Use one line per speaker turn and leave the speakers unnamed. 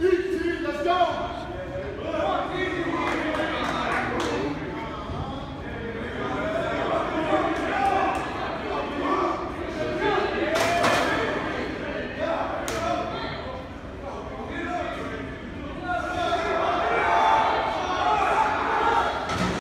Eat!